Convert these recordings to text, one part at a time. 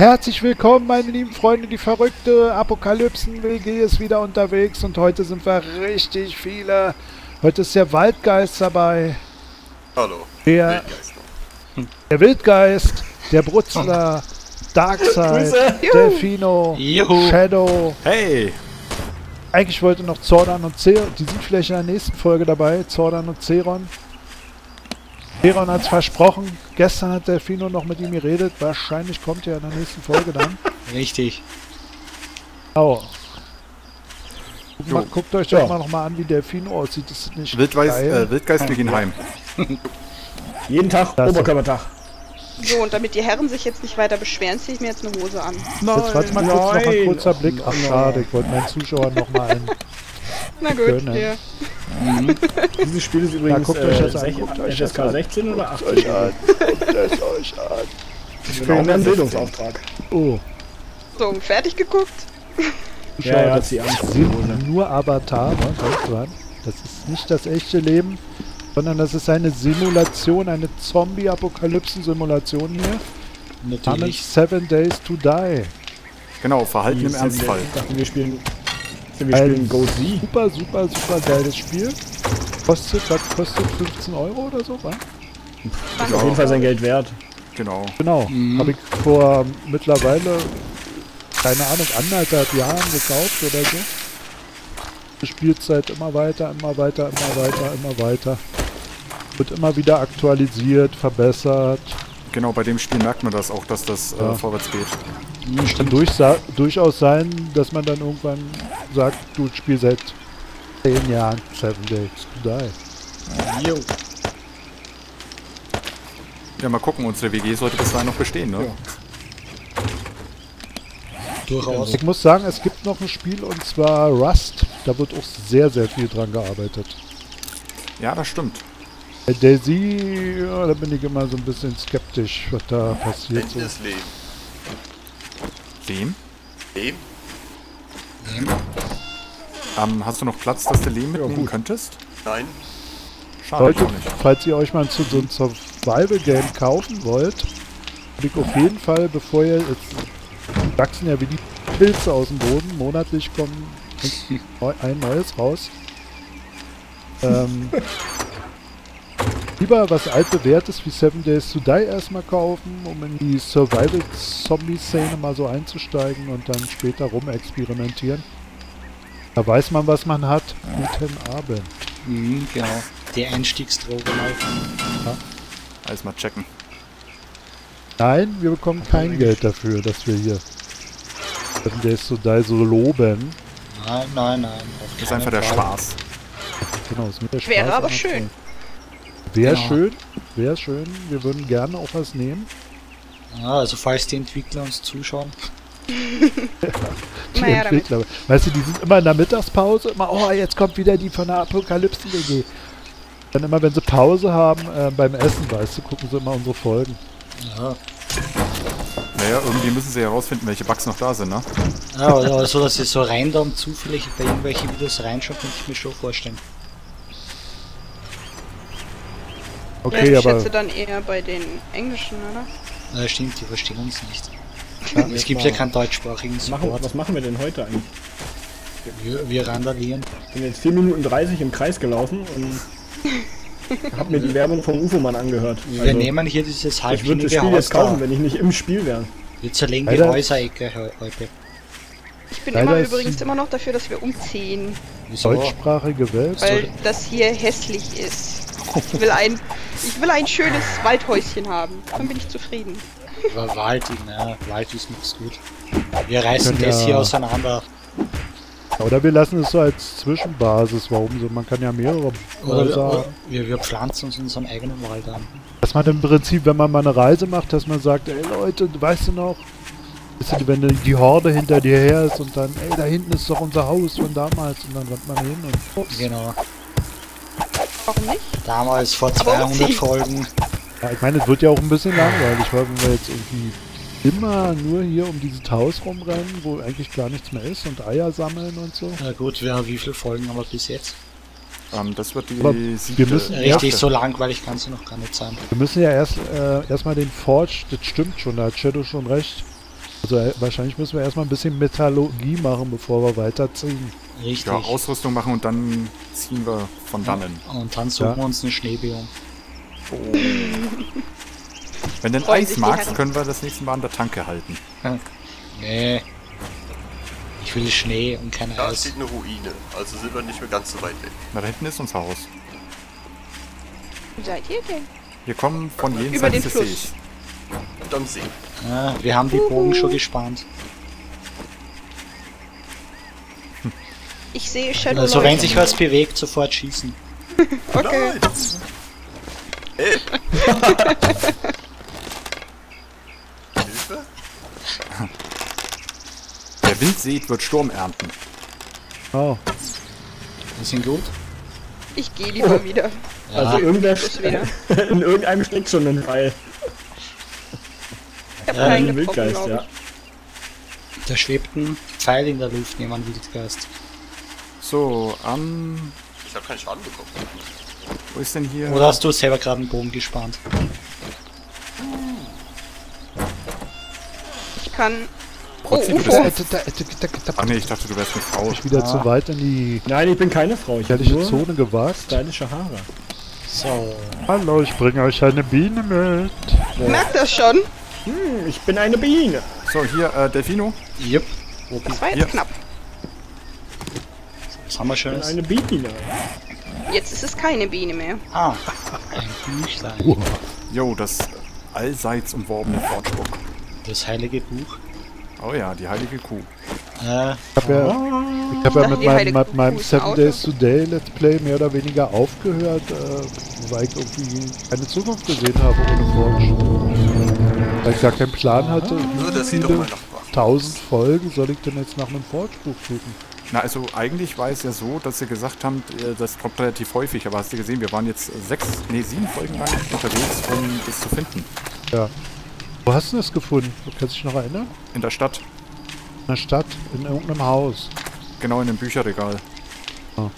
Herzlich willkommen, meine lieben Freunde, die verrückte Apokalypsen-WG ist wieder unterwegs und heute sind wir richtig viele. Heute ist der Waldgeist dabei. Hallo. Der, Wildgeist. der Wildgeist, der Brutzler, Darkseid, Delfino, Juhu. Shadow. Hey! Eigentlich wollte noch Zordan und Zeron, die sind vielleicht in der nächsten Folge dabei, Zordan und Zeron. Zeron hat es versprochen, gestern hat Delfino noch mit ihm geredet, wahrscheinlich kommt er in der nächsten Folge dann. Richtig. Oh. Guckt, mal, guckt euch doch mal noch mal an, wie Delfino aussieht. Das ist nicht Wildweis, geil. äh, Wildgeist, wir gehen heim. Jeden Tag Das- Oberkörpertag. So, und damit die Herren sich jetzt nicht weiter beschweren, ziehe ich mir jetzt eine Hose an. Jetzt warte mal kurz, noch ein nein. kurzer Blick. Ach schade, ich wollte meinen Zuschauern noch mal einen. Na gut, Schön, ne? hier. Dieses Spiel ist übrigens guckt euch das äh, an, guckt euch das FSK an. 16 oder 18. Guckt euch an. Wir haben einen Bildungsauftrag. Oh, So, fertig geguckt. Zuschauer, Ja, ja, das an. sind nur du was? Das ist nicht das echte Leben, sondern das ist eine Simulation, eine Zombie-Apokalypsen-Simulation hier. Namens Natürlich. Seven Days to Die. Genau, Verhalten im Ernstfall. Ich dachte, wir spielen, wir Ein spielen Go Z. Super, super, super geiles Spiel. Kostet, was kostet 15 Euro oder so, wa? Ist auf jeden Fall sein Geld wert. Genau. Genau. Mhm. Habe ich vor mittlerweile, keine Ahnung, anderthalb Jahren gekauft oder so. Die Spielzeit immer weiter, immer weiter, immer weiter, immer weiter. Wird immer wieder aktualisiert, verbessert. Genau, bei dem Spiel merkt man das auch, dass das Ja. äh, vorwärts geht. Kann durchsa- durchaus sein, dass man dann irgendwann sagt, du spielst seit 10 Jahren Seven Days to Die. Jo. Ja, mal gucken, unsere WG sollte bis dahin noch bestehen, ne? Durchaus. Ich muss sagen, es gibt noch ein Spiel und zwar Rust. Da wird auch sehr, sehr viel dran gearbeitet. Ja, das stimmt. Bei Daisy, ja, da bin ich immer so ein bisschen skeptisch, was da passiert. So. Ende Leben. Wem? Leben? Ähm, hast du noch Platz, dass du Lehm mitnehmen könntest? Nein. Schade, Leute, auch nicht. falls ihr euch mal zu so einem Survival-Game kaufen wollt, ich auf jeden Fall, bevor ihr jetzt wachsen ja wie die Pilze aus dem Boden, monatlich kommen ein neues raus. Ähm, lieber was altbewährtes wie Seven Days to Die erstmal kaufen, um in die Survival-Zombie-Szene mal so einzusteigen und dann später rumexperimentieren. Da weiß man, was man hat. Guten Abend. Mhm, genau. Die Einstiegsdroge mal. Alles mal checken. Nein, wir bekommen kein Geld dafür, dass wir hier Seven Days to Die so loben. Nein, nein, nein. Das ist einfach der Fall. Spaß. Genau, ist mit der Spaß Wäre aber der schön. Freude. Wäre Genau. schön, wäre schön. Wir würden gerne auch was nehmen. Ja, also falls die Entwickler uns zuschauen. Die Naja, damit. Entwickler. Weißt du, die sind immer in der Mittagspause, immer, oh, jetzt kommt wieder die von der Apokalypsen-WG. Dann immer, wenn sie Pause haben, äh, beim Essen, weißt du, gucken sie immer unsere Folgen. Ja, Naja, irgendwie müssen sie herausfinden, welche Bugs noch da sind, ne? ja aber aber so, dass sie so rein da und zufällig bei irgendwelchen Videos reinschauen, könnte ich mir schon vorstellen. Okay, ich aber schätze dann eher bei den Englischen, oder? Ja, stimmt, die verstehen uns nicht. Ja, es gibt ja keinen deutschsprachigen Machen, Support. was machen wir denn heute eigentlich? Wir, wir randalieren. Ich bin jetzt 4 Minuten 30 im Kreis gelaufen und hab mir die Werbung vom UFO-Mann angehört. Wir Also, nehmen hier dieses ich würde das Spiel Haus jetzt kaufen, da. wenn ich nicht im Spiel wäre. Wir zerlegen die Alter. Häuserecke he- heute. Ich bin Leider immer übrigens immer noch dafür, dass wir umziehen, deutschsprachige Welt. weil das hier hässlich ist. Ich will ein, ich will ein schönes Waldhäuschen haben. Dann bin ich zufrieden. Wa- Wald, na, Wald ist nichts gut. Wir reißen das ja- hier auseinander. Oder wir lassen es so als Zwischenbasis. Warum so? Man kann ja mehrere Oder, Häuser oder wir, wir pflanzen uns unseren eigenen Wald an. Dass man im Prinzip, wenn man mal eine Reise macht, dass man sagt, ey Leute, weißt du noch, wenn die Horde hinter dir her ist und dann, ey, da hinten ist doch unser Haus von damals und dann rennt man hin und ups. Genau. Warum nicht? Damals vor Aber 200 umziehen. Folgen. Ja, ich meine, es wird ja auch ein bisschen langweilig, weil wenn wir jetzt irgendwie immer nur hier um dieses Haus rumrennen, wo eigentlich gar nichts mehr ist und Eier sammeln und so. Na gut, wir, wie viele Folgen haben wir bis jetzt? Ähm, das wird die Aber wir müssen- Richtig, so langweilig kann es noch gar nicht sein. Wir müssen ja erst äh, erstmal den Forge, das stimmt schon, da hat Shadow schon recht. Also äh, wahrscheinlich müssen wir erstmal ein bisschen Metallurgie machen, bevor wir weiterziehen. Richtig. Ja, Ausrüstung machen und dann ziehen wir von dannen. Und dann suchen Ja. wir uns ein Schneebiom. Wenn du ein Eis magst, können wir das nächste Mal an der Tanke halten. Nee. Ich will Schnee und kein Da Eis. steht eine Ruine, also sind wir nicht mehr ganz so weit weg. Na, da hinten ist unser Haus. Wo seid ihr denn? Wir kommen von jenseits des. Sees. Und am See. Ja, wir haben die Bogen schon gespannt. Ich sehe Shadow Also wenn sich was bewegt, sofort schießen. Okay. Hilfe? Der Wind seht, wird Sturm ernten. Oh, Wir sind gut. Ich gehe lieber wieder. Ja, Also irgendwer wieder. in irgendeinem steckt schon ein Pfeil. Ich hab Ja, keinen Wildgeist, ja. da schwebt ein Pfeil in der Luft neben einem Wildgeist. So, ähm, Ich habe keinen Schaden bekommen. wo ist denn hier? Oder hast du selber gerade einen Bogen gespannt? Ich kann. Oh, du bist Ach nee, ich dachte, du wärst eine Frau. ich wieder zu weit in die Nein, ich bin keine Frau. Ich habe gefährliche nur Zone gewagt. stylische Haare. So. Hallo, ich bringe euch eine Biene mit. Ich merk das schon. Hm, ich bin eine Biene. So, hier, äh, Delfino. Jupp. Das war jetzt Ja. knapp. Haben wir Schönes? eine Biene. Jetzt ist es keine Biene mehr. Ah, ein Büchlein. Jo, das allseits umworbene Fortspruch. Das heilige Buch. Oh ja, die heilige Kuh. Äh, Ich habe ja, ich hab ja mit meinem, mit meinem Seven. Days Today Let's Play mehr oder weniger aufgehört, äh, weil ich irgendwie keine Zukunft gesehen habe ohne Forge. Weil ich gar keinen Plan hatte, Nur, wie viele tausend Folgen soll ich denn jetzt nach einem Forge-Buch suchen? Na, also eigentlich war es ja so, dass sie gesagt haben, äh, das kommt relativ häufig, aber hast du gesehen, wir waren jetzt äh, sechs, nee, sieben Folgen lang unterwegs, um das zu finden. Ja. Wo hast du das gefunden? Du kannst dich noch erinnern? In der Stadt, In der Stadt, in irgendeinem Haus. genau in dem Bücherregal. Ah.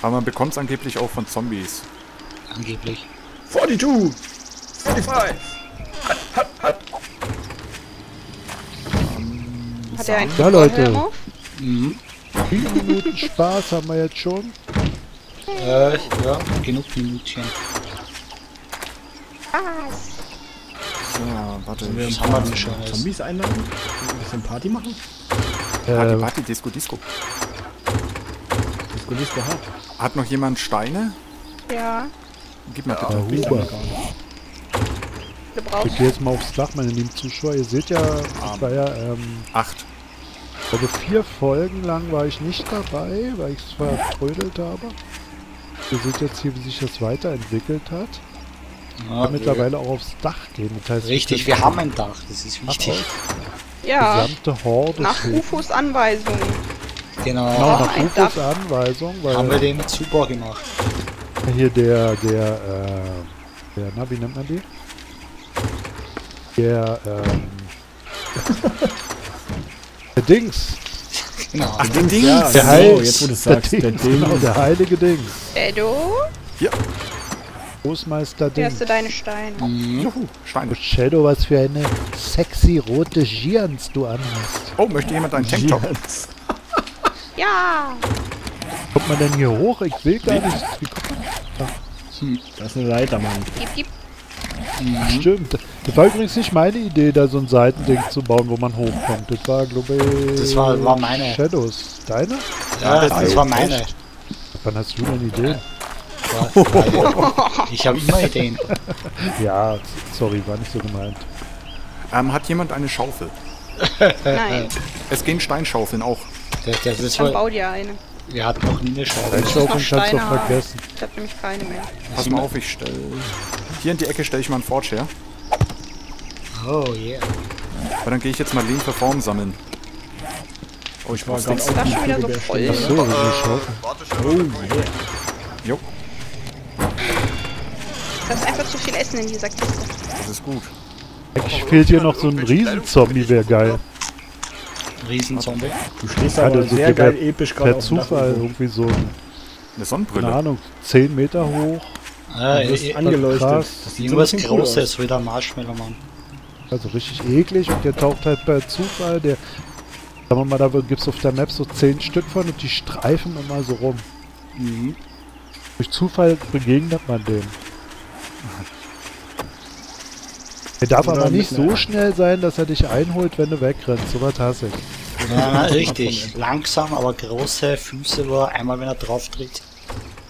Aber man bekommt es angeblich auch von Zombies. angeblich. 42! 45! Hat er einen Ja, Leute. Mhm. Viele Minuten Spaß haben wir jetzt schon? Äh, ja, genug Minütchen. Was? So, warte. Haben wir denn Schönes? Zombies einladen? Ein bisschen Party machen? Party, Äh, Party, Disco, Disco. Disco Disco hart. Hat noch jemand Steine? Ja, Gib mir bitte. Huber. Ich gehe jetzt mal aufs Dach, meine lieben Zuschauer. Ihr seht ja, ich war ja, ähm, Acht. Glaube vier Folgen lang war ich nicht dabei, weil ich es vertrödelt habe. Ihr seht jetzt hier, wie sich das weiterentwickelt hat. Ich Ja, kann mittlerweile auch aufs Dach gehen. Das heißt, Richtig, wir wir haben ein Dach, das ist wichtig. die Ja, gesamte Horde nach hoch. UFOs Anweisung. Genau. Genau, nach ein Ufos Dach. Anweisung, weil Haben wir den Zubau gemacht. hier der, der, äh, der, na, wie nennt man die? Der, ähm, der Dings. Genau. Ach, den Ding! Ja, Der Heil, jetzt wo du es der sagst, der Dings, genau, Ding. der heilige Dings. Shadow, Großmeister hier hast Dings. du deine Steine. Mhm. Juhu, Steine. Shadow, was für eine sexy rote Gians du anhast. Oh, möchte jemand einen Tanktop? Ja, Kommt man denn hier hoch? Ich will gar nicht. Wie kommt Das ist eine Leiter, Mann. gib, gib. man? Stimmt. Das war übrigens nicht meine Idee, da so ein Seitending zu bauen, wo man hochkommt. Das war, glaube ich. Das war- war meine. Shadows. Deine? Ja, das, das war Echt? meine. Wann hast du denn Ideen? Ich habe immer Ideen. Ja, sorry, war nicht so gemeint. Ähm, hat jemand eine Schaufel? Nein, Es gehen Steinschaufeln auch. Das, das, das dann bau dir eine. wir hatten noch nie eine Schaufel. Einschaufeln noch kannst du vergessen. Ich hab nämlich keine mehr. Pass mal auf, ich stelle. Hier in die Ecke stelle ich mal einen Forge her. Oh yeah. Aber dann gehe ich jetzt mal Lehm für Form sammeln. Oh, ich War gerade auch schon wieder so voll. Stunde. So, Äh, warte Oh schon. yeah. Jo, Das ist einfach zu viel Essen in dieser Kiste. das ist gut. Eigentlich fehlt hier noch so ein Riesenzombie, wäre geil. Riesenzombie. Du stehst Ja, aber so sehr geil episch gerade Per Zufall irgendwie so, ein, Eine keine Sonnenbrille. Ahnung, 10 Meter hoch. Ah, wirst äh, äh, angeleuchtet. krass. Das ein irgendwas cool Großes, aus. wie der Marshmallow Mann. Also richtig eklig und der taucht halt bei Zufall, der, sagen wir mal, da gibt es auf der Map so 10 Stück von und die streifen immer so rum. Mhm. Durch Zufall begegnet man dem. Er darf Oder aber nicht so schnell sein, dass er dich einholt, wenn du wegrennst. So was hasse ich. Ja, na, richtig. Langsam, aber große Füße, wo er einmal, wenn er drauf tritt.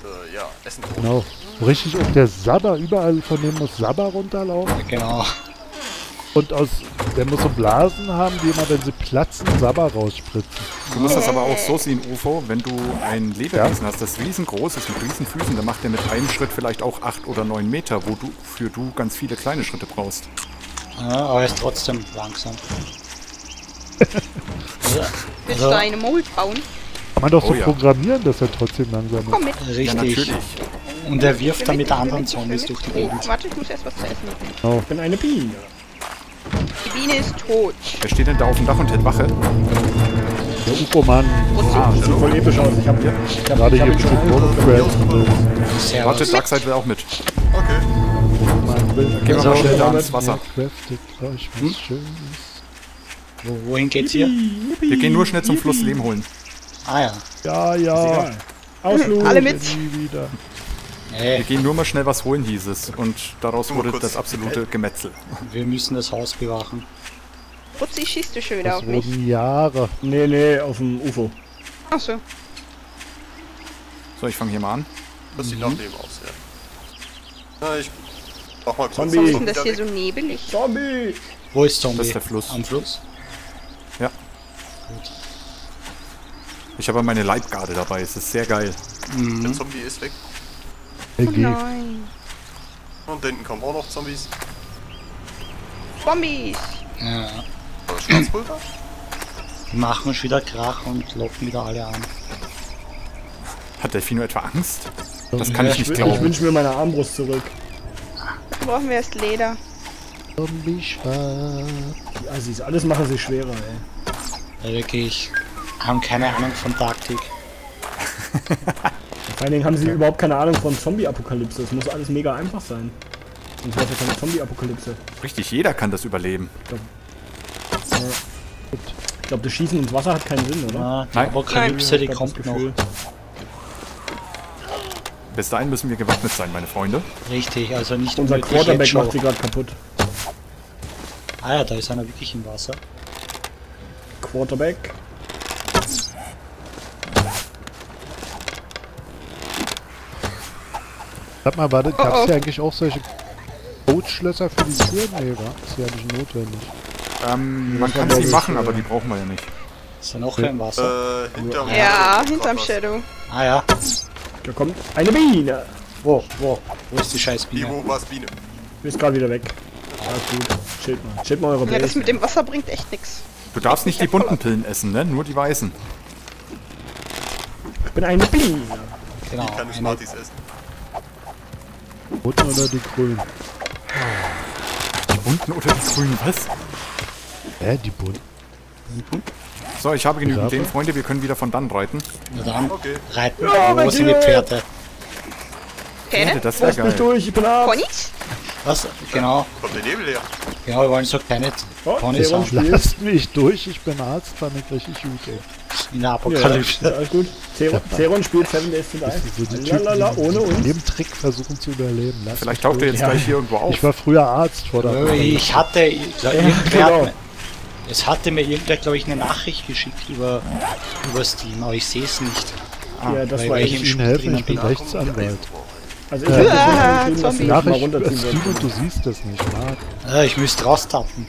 Äh, ja, Essen. Genau. Richtig auf der Sabber, überall von dem muss Sabber runterlaufen. Genau. Und aus, der muss so Blasen haben, die immer, wenn sie platzen, Sabber rausspritzen. Du musst das aber auch so sehen, UFO, wenn du ein Lebewesen hast, das riesengroß ist mit riesen Füßen, dann macht der mit einem Schritt vielleicht auch acht oder neun Meter, wo du für du ganz viele kleine Schritte brauchst. Ja, aber er ist trotzdem langsam. Also, Willst also, du eine Mold bauen? Kann man doch so Oh ja. programmieren, dass er trotzdem langsam Komm ist. mit. Ja, richtig. natürlich. Und er wirft dann will mit anderen Zombies mit. durch die Gegend. Oh, warte, ich muss erst was zu essen. Genau. Ich bin eine Biene. Biene ist tot. Wer steht denn da auf dem Dach und hält Wache? Der UFO-Mann, Ah, Sieht voll episch aus. Ich hab, ich hab, gerade ich hab hier. WordPress. Servus. Warte, Darkseid will auch mit. Okay. Gehen wir Also- mal schnell da Ja, ans Wasser. Hm? Wohin geht's hier? Wir gehen nur schnell zum Fluss Lehm holen. Ah ja. Ja, ja. Ausflug. Alle mit. Wir gehen nur mal schnell was holen, hieß es. Und daraus wurde das absolute Gemetzel. wir müssen das Haus bewachen. Putzi, schießt du schon wieder Das auf mich? Jahre. Nee, nee, auf dem UFO. Achso. So, ich fange hier mal an. Das sieht nach dem aus, ja. Na, ich mach mal kurz. Zombie. Warum das ist denn das hier so nebelig? Zombie! Wo ist Zombie? Das ist der Fluss. Am Fluss? Ich habe meine Leibgarde dabei. Es ist sehr geil. Der Zombie ist weg. Oh nein. Und da hinten kommen auch noch Zombies. Zombies! Ja. Schwarzpulver? Die machen schon wieder Krach und locken wieder alle an. Hat Delfino etwa Angst? Das kann Ja, ich nicht Ich glauben. wünsche mir meine Armbrust zurück. Dafür brauchen wir erst Leder. Die Assis, alles machen sie schwerer, ey. Ja, wirklich. Haben keine Ahnung von Taktik. Vor allen Dingen haben sie überhaupt keine Ahnung von Zombie-Apokalypse. Es muss alles mega einfach sein. Sonst wäre es ja keine Zombie-Apokalypse. Richtig, jeder kann das überleben. Ich glaube, das Schießen ins Wasser hat keinen Sinn, oder? Ja, Nein. Apokalypse, die kommt noch. Gefühl. Bis dahin müssen wir gewappnet sein, meine Freunde. Richtig, also nicht Unser Quarterback macht sie gerade kaputt. Ah ja, da ist einer wirklich im Wasser. Quarterback. Sag mal, war das, Oh, gab's oh. hier eigentlich auch solche Codeschlösser für die Türen? Nee, war ist ja nicht notwendig. Ähm, man kann sie machen, äh, aber die brauchen wir ja nicht. Ist da noch wer im Wasser? Äh, hinterm Ja, hinterm. Shadow. Ah ja. Da kommt eine Biene. Wo, wo? Wo ist die Die, Scheißbiene? wo war's Biene? Die ist gerade wieder weg. Alles gut. Chillt mal. Chillt mal eure Ja, das mit dem Wasser bringt echt nix. Du darfst nicht die bunten Pillen essen, ne? Nur die weißen. Ich bin eine Biene. Genau. Die kann eine- Smarties essen. Roten oder die grünen? Die bunten oder die grünen, was? Hä, die bunten? So, ich habe genügend? Ideen, Freunde. Wir können wieder von dann reiten. Na dann, Okay. reiten. Ja, Wo sind die! Pferde? Pferde? Das wäre Lass mich geil. durch, ich bin Arzt. Ponys? Was? Genau. Kommt der Nebel her? Genau, wir wollen so keine Oh, Ponys haben. Lasst mich durch, ich bin Arzt, fand ich richtig ey. in der Ja, Apokalypse. alles gut. Zeron, spielt Seven Days to die Die. Typen, Lalala, die ohne uns. jeden Trick versuchen zu überleben. Lasst Vielleicht mich taucht er jetzt Ja. gleich hier irgendwo auf. Ich war früher Arzt vor der Äh, Ich hatte, ich irgendwer genau. hat es hatte mir irgendwer, glaube ich, eine Nachricht geschickt über, über Steam, aber ich sehe es nicht. Ja, das weil war ich ich. im Spiel helfen, ich bin. Rechtsanwalt. Also ich hab das Ah, dass mich mal Nachricht über runterziehen Steam und du siehst das nicht, Marc. Äh, ich müsste raustappen.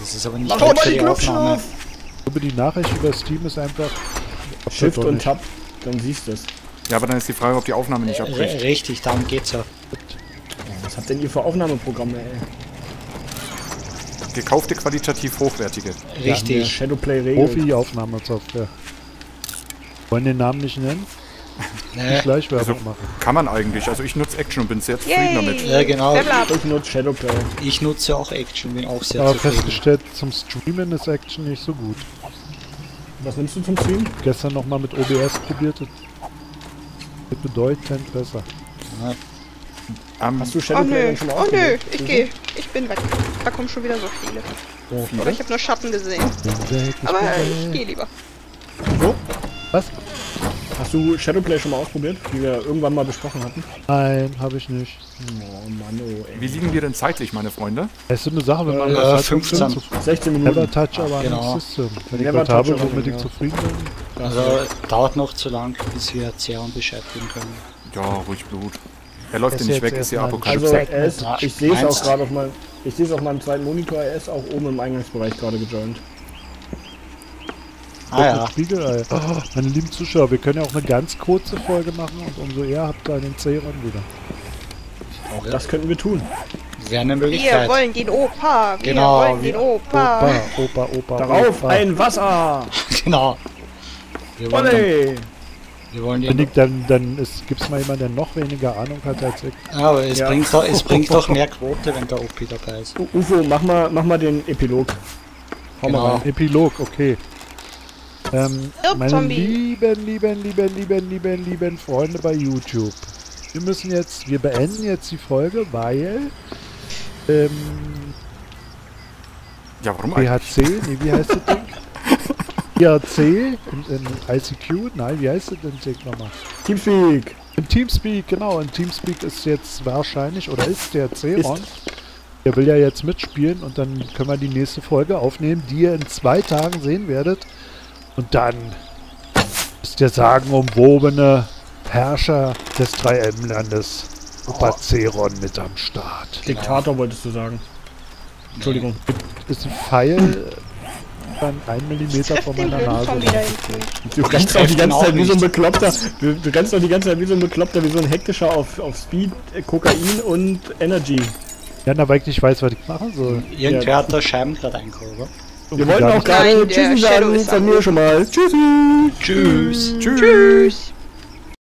Das ist aber nicht Mach doch mal für die die Aufnahme. Knopfschlaf. Aber die Nachricht über Steam ist einfach... Shift und nicht. Tab, dann siehst du es. Ja, aber dann ist die Frage, ob die Aufnahme nicht R abbricht. richtig, darum geht's ja. Was habt denn ihr für Aufnahmeprogramme, ey? Gekaufte, qualitativ hochwertige. Richtig. Shadowplay regelt. Profi-Aufnahmesoftware. Wollen den Namen nicht nennen? Ne, Schleichwerbung Also- machen. Kann man eigentlich. Also ich nutze Action und bin sehr zufrieden damit. Yay! Ja, genau. Ich nutze Shadowplay. ich nutze auch Action, bin auch sehr Aber zufrieden. festgestellt, zum Streamen ist Action nicht so gut. Was nimmst du zum Stream? Gestern nochmal mit OBS probiert. Wird bedeutend besser. Ja, Ähm, Hast du Oh Shadowplay nö, schon oh nö, ich geh. Ich bin weg. Da kommen schon wieder so viele. Oh, Aber ich habe nur Schatten gesehen. Ich Aber ich gehe lieber. Was? Hast du Shadowplay schon mal ausprobiert, wie wir irgendwann mal besprochen hatten? Nein, habe ich nicht. Oh Mann, oh ey. Wie liegen wir denn zeitlich, meine Freunde? Es ist eine Sache, wenn man Äh, hat, 15. dann zu 16 Minuten. Never touch, aber Genau. System. Wenn ich Never was habe, touch, aber womit ich zufrieden bin. Also dauert noch zu lang, bis wir Zeron Bescheid geben können. Ja, ruhig Blut. Er läuft Das ja nicht weg, ist ja erstmal Apokalypse. Also er ist, ich sehe es auch gerade auf meinem, ich sehe es auf meinem zweiten Monitor, er ist auch oben im Eingangsbereich gerade gejoint. Ah ja, Spiegelei. Oh, meine lieben Zuschauer, wir können ja auch eine ganz kurze Folge machen und umso eher habt ihr einen Zeron wieder. Auch das könnten wir tun. wäre eine Wir Möglichkeit. wollen den Opa. Wir Genau, wollen wir- den Opa. Opa, Opa, Opa. Darauf Opa. ein Wasser! genau. Wir wollen, Olé! wir wollen Wenn den, ich, dann dann gibt es mal jemanden, der noch weniger Ahnung hat als ich. ja, aber es, Ja. bringt doch, es bringt doch mehr Quote, wenn der OP dabei ist. U- Ufo, mach mal, mach mal den Epilog. Hau Genau. mal rein. Epilog, okay. Ähm, meine Zombie. lieben, lieben, lieben, lieben, lieben, lieben Freunde bei YouTube. Wir müssen jetzt, wir beenden jetzt die Folge, weil ähm, Ja, warum eigentlich? PHC, nee, wie heißt das Ding? PHC in, in ICQ, nein, wie heißt das denn Ding nochmal? Teamspeak! In Teamspeak, genau, in Teamspeak ist jetzt wahrscheinlich, oder ist der Zeron, der will ja jetzt mitspielen und dann können wir die nächste Folge aufnehmen, die ihr in zwei Tagen sehen werdet. Und dann ist der sagenumwobene Herrscher des 3M-Landes, Opa Zeron, mit am Start. Diktator wolltest du sagen. Entschuldigung. Ist ein Pfeil dann ein Millimeter von meiner Nase. Du rennst doch die ganze auch Zeit wie so ein nicht. Bekloppter. Du, du rennst doch die ganze Zeit wie so ein Bekloppter, wie so ein hektischer auf, auf Speed, äh, Kokain und Energy. Ja, weil ich nicht weiß, was ich machen soll. Irgendwer Ja. hat da Scheiben gerade eingeholt, oder? Wir wollten Gar auch nicht. gerade Tschüssi sagen von am- mir schon mal. Tschüssi! Tschüss. Tschüss.